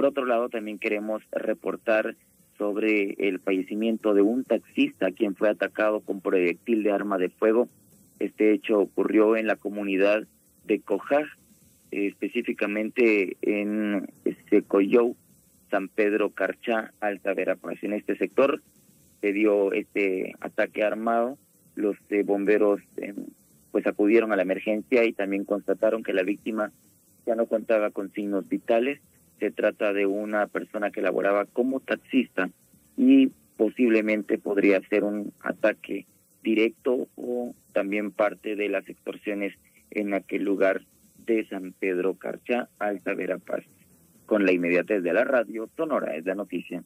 Por otro lado, también queremos reportar sobre el fallecimiento de un taxista quien fue atacado con proyectil de arma de fuego. Este hecho ocurrió en la comunidad de Cojaj, específicamente en Secoyou, San Pedro Carchá, Alta Verapaz. En este sector se dio este ataque armado. Los eh, bomberos eh, pues acudieron a la emergencia y también constataron que la víctima ya no contaba con signos vitales. Se trata de una persona que laboraba como taxista y posiblemente podría ser un ataque directo o también parte de las extorsiones en aquel lugar de San Pedro Carcha, Alta Verapaz. Con la inmediatez de la radio, Sonora es la noticia.